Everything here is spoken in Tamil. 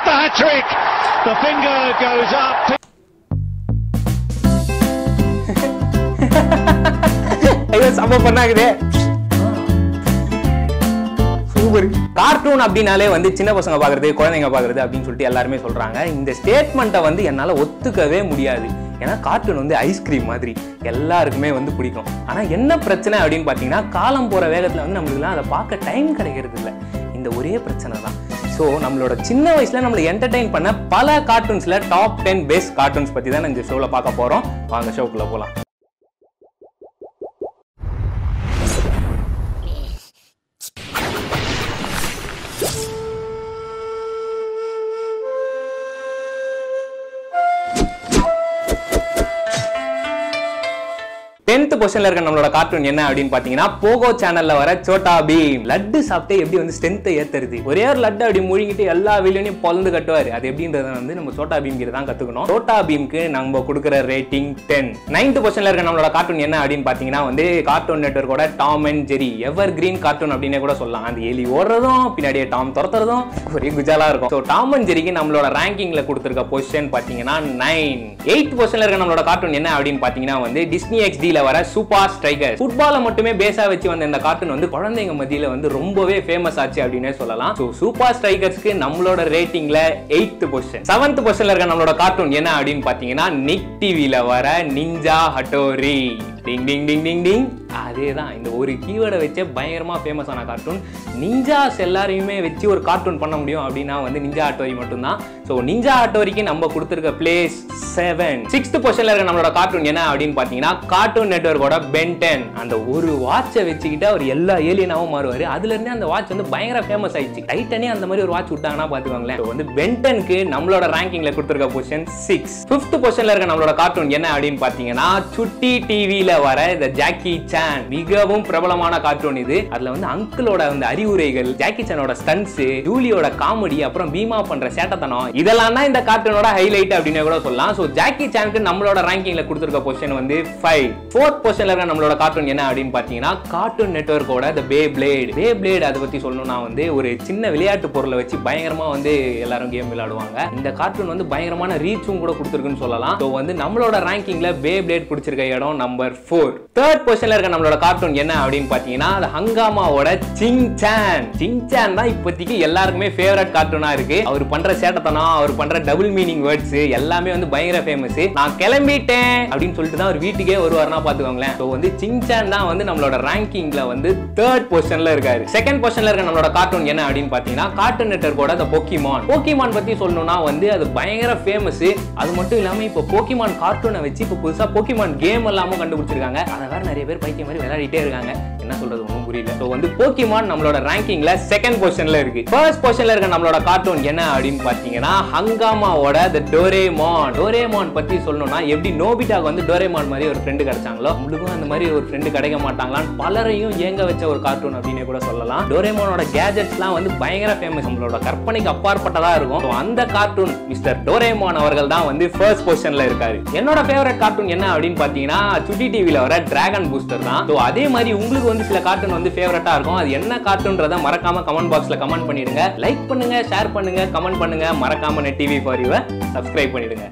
got the hat trick. The finger goes up. ஐயோ செம்ம பண்ணாக்குதே சூப்பர் கார்ட்டூன் அப்படின்னாலே வந்து சின்ன பசங்க பாக்குறது குழந்தைங்க பாக்குறது அப்படின்னு சொல்லிட்டு எல்லாருமே சொல்றாங்க. இந்த ஸ்டேட்மெண்ட்டை வந்து என்னால ஒத்துக்கவே முடியாது. ஏன்னா கார்ட்டூன் வந்து ஐஸ்கிரீம் மாதிரி. எல்லாருக்குமே வந்து பிடிக்கும். ஆனா என்ன பிரச்சனை அப்படின்னு பாத்தீங்கன்னா காலம் போற வேகத்துல வந்து நம்மளுக்குலாம் அதை பார்க்க டைம் கிடைக்கிறது இல்லை இந்த ஒரே பிரச்சனை தான் ஸோ நம்மளோட சின்ன வயசுல நம்மளை என்டர்டைன் பண்ண பல கார்ட்டூன்ஸ்ல டாப் டென் பெஸ்ட் கார்ட்டூன்ஸ் பத்தி தான் இந்த ஷோவில் பார்க்க போறோம். வாங்க ஷோக்குள்ளே போலாம். டென்த் பொசிஷன்ல இருக்க நம்மளோட கார்ட்டூன் என்ன அப்படின்னு பாத்தீங்கன்னா போகோ சேனல்ல வர சோட்டா பீம். லட்டு சாப்பிட்டே எப்படி வந்து ஸ்ட்ரென்த்தை ஏத்துறது? ஒரே ஒரு லட்டு அப்படி முழுங்கிட்டு எல்லா வீலையும் பொழுது கட்டுவாரு. அது எப்படின்றத வந்து நம்ம சோட்டா பீம் கிட்ட தான் கத்துக்கணும். சோட்டா பீம்க்கு நம்ம கொடுக்குற ரேட்டிங் டென் நைன்த் பொசிஷன்ல இருக்க நம்மளோட கார்ட்டூன் என்ன அப்படின்னு பாத்தீங்கன்னா வந்து cartoon நெட்வொர்க்கோட Tom and Jerry evergreen cartoon அப்படின்னே கூட சொல்லலாம். அந்த எலி ஓடுறதும் பின்னாடியே டாம் துரத்துறதும் ஒரே குஜாலா இருக்கும். ஸோ டாம் அண்ட் ஜெரிக்கு நம்மளோட ரேங்கிங்ல கொடுத்துருக்க பொசிஷன் பாத்தீங்கன்னா நைன் எயிட் பொசிஷன்ல இருக்க நம்மளோட கார்ட்டூன் என்ன அப்படின்னு பாத்தீங்கன்னா வந்து டிஸ்னி எக்ஸ்டில வர சூப்பர் ஸ்ட்ரைக்கர் ஃபுட்பாலை மட்டுமே பேசா வச்சு வந்த இந்த கார்ட்டூன் வந்து குழந்தைங்க மத்தியில வந்து ரொம்பவே ஃபேமஸ் ஆச்சு அப்படின்னே சொல்லலாம். ஸோ சூப்பர் ஸ்ட்ரைக்கர்ஸ்க்கு நம்மளோட ரேட்டிங்ல எயித்து பொசிஷன் செவன்த் பொசிஷன்ல இருக்க நம்மளோட கார்ட்டூன் என்ன அப்படின்னு பாத்தீங்கன்னா நிக் டிவியில வர நிஞ்சா ஹட்டோரி டிங் டிங் டிங் டிங் டிங் அதே தான் இந்த ஒரு கீவேர்டை வச்சே பயங்கரமா ஃபேமஸான கார்ட்டூன் நிஞ்சாஸ் எல்லாரையுமே வச்சு ஒரு கார்ட்டூன் பண்ண முடியும் அப்படின்னா வந்து நிஞ்சா ஆட்டோரி மட்டும்தான். ஸோ நிஞ்சா ஆட்டோரிக்கு நம்ம கொடுத்துருக்க பிளேஸ் செவன் சிக்ஸ்த் பொசிஷனில் இருக்க நம்மளோட கார்ட்டூன் என்ன அப்படின்னு பார்த்தீங்கன்னா கார்ட்டூன் நெட்வொர்க்கோட பென்டென் அந்த ஒரு வாட்சை வச்சுக்கிட்டு அவர் எல்லா ஏலியனாகவும் மாறுவார். அதுலேருந்தே அந்த வாட்ச் வந்து பயங்கர ஃபேமஸ் ஆயிடுச்சு. டைட்டனே அந்த மாதிரி ஒரு வாட்ச் விட்டாங்கன்னா பார்த்துக்கோங்களேன். வந்து பென்டனுக்கு நம்மளோட ரேங்கிங்கில் கொடுத்துருக்க பொசிஷன் சிக்ஸ் ஃபிஃப்த் பொசிஷனில் இருக்க நம்மளோட கார்ட்டூன் என்ன அப்படின்னு பார்த்தீங்கன்னா சுட்டி டிவியில் வர இந்த ஜாக்கி சான் மிகவும் பிரபலமான கார்ட்டூன் இது. அதுல வந்து அங்கிளோட அந்த அறிவுரைகள் ஜாக்கி சானோட ஸ்டன்ஸ் ஜூலியோட காமெடி அப்புறம் பீமா பண்ற சேட்டத்தனம் இதெல்லாம் தான் இந்த கார்ட்டூனோட ஹைலைட் அப்படின்னு கூட சொல்லலாம். ஸோ ஜாக்கி சானுக்கு நம்மளோட ரேங்கிங்ல கொடுத்துருக்க பொசிஷன் வந்து ஃபைவ் ஃபோர்த் பொசிஷன்ல இருக்க நம்மளோட கார்ட்டூன் என்ன அப்படின்னு பார்த்தீங்கன்னா கார்ட்டூன் நெட்வொர்க்கோட the Beyblade Beyblade அதை பத்தி சொல்லணும்னா வந்து ஒரு சின்ன விளையாட்டு பொருளை வச்சு பயங்கரமா வந்து எல்லாரும் கேம் விளையாடுவாங்க. இந்த கார்ட்டூன் வந்து பயங்கரமான ரீச்சும் கூட கொடுத்துருக்குன்னு சொல்லலாம். ஸோ வந்து நம்மளோட ரேங்கிங்ல பே பிளேட் பிடிச்சிருக்க இடம் நம்பர் ஃபோர் தேர்ட் பொசிஷன்ல இருக்க நம்மளோட கார்ட்டூன் என்ன அப்படின்னு பார்த்தீங்கன்னா அது ஹங்காமாவோட சிங் சான் சிங் தான் இப்போதைக்கு எல்லாருக்குமே ஃபேவரட் கார்ட்டூனா இருக்கு. அவர் பண்ற சேட்டத்தனம் அவர் பண்ற டபுள் மீனிங் வேர்ட்ஸ் எல்லாமே வந்து பயங்கர ஃபேமஸ் நான் கிளம்பிட்டேன் அப்படின்னு சொல்லிட்டு தான் அவர் வீட்டுக்கே வருவாருன்னா பாத்துக்கோங்களேன் ஸோ வந்து சிங்சான் தான் வந்து நம்மளோட ரேங்கிங்ல வந்து தேர்ட் பொசிஷன்ல இருக்காரு. செகண்ட் பொசிஷன்ல இருக்க நம்மளோட கார்ட்டூன் என்ன அப்படின்னு பார்த்தீங்கன்னா கார்ட்டூன் நெட்வொர்க்கோட அந்த போக்கிமான் போக்கிமான் பத்தி சொல்லணும்னா வந்து அது பயங்கர ஃபேமஸ் அது மட்டும் இல்லாம இப்போ போக்கிமான் கார்ட்டூனை வச்சு இப்போ புதுசா போக்கிமான் கேம் எல்லாமும் வச்சிருக்காங்க அதை வேறு நிறைய பேர் பைத்தியம் மாதிரி விளையாடிட்டே இருக்காங்க. என்ன சொல்றது ஒன்றும் புரியல. ஸோ வந்து போக்கிமான் நம்மளோட ரேங்கிங்ல செகண்ட் பொசிஷன்ல இருக்கு. ஃபர்ஸ்ட் பொசிஷன்ல இருக்க நம்மளோட கார்ட்டூன் என்ன அப்படின்னு பார்த்தீங்கன்னா ஹங்காமாவோட த டோரேமான் டோரேமான் பத்தி சொல்லணும்னா எப்படி நோபிட்டாக்கு வந்து டோரேமான் மாதிரி ஒரு ஃப்ரெண்டு கிடைச்சாங்களோ உங்களுக்கும் அந்த மாதிரி ஒரு ஃப்ரெண்டு கிடைக்க மாட்டாங்களான்னு பலரையும் ஏங்க வச்ச ஒரு கார்ட்டூன் அப்படின்னு கூட சொல்லலாம். டோரேமானோட கேஜெட்ஸ்லாம் வந்து பயங்கர ஃபேமஸ் நம்மளோட கற்பனைக்கு அப்பாற்பட்டதா இருக்கும். அந்த கார்ட்டூன் மிஸ்டர் டோரேமான் அவர்கள் தான் வந்து ஃபர்ஸ்ட் பொசிஷன்ல இருக்காரு. என்னோட ஃபேவரட் கார்ட்டூன் என்ன அப்படின்னு பார்த்தீங்கன்னா சுட்டி டிவியில் வர டிராகன் பூஸ்டர் தான். ஸோ அதே மாதிரி உங்களுக்கு வந்து சில கார்ட்டூன் வந்து ஃபேவரட்டா இருக்கும். அது என்ன கார்ட்டூன்றதை மறக்காம கமெண்ட் பாக்ஸ்ல கமெண்ட் பண்ணிடுங்க. லைக் பண்ணுங்க ஷேர் பண்ணுங்க கமெண்ட் பண்ணுங்க. மறக்காம நெட் டிவி ஃபார் யூவை சப்ஸ்கிரைப் பண்ணிடுங்க.